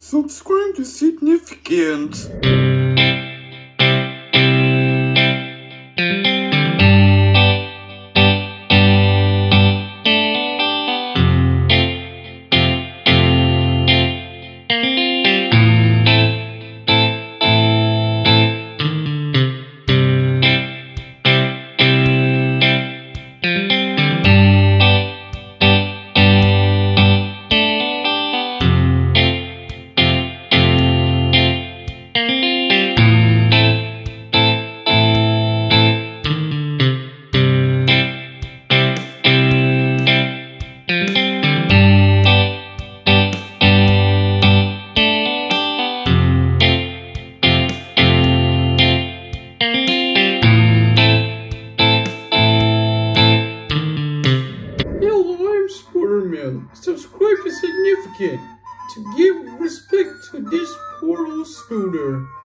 Subscribe to Significant. Subscribe to significant to give respect to this poor old scooter.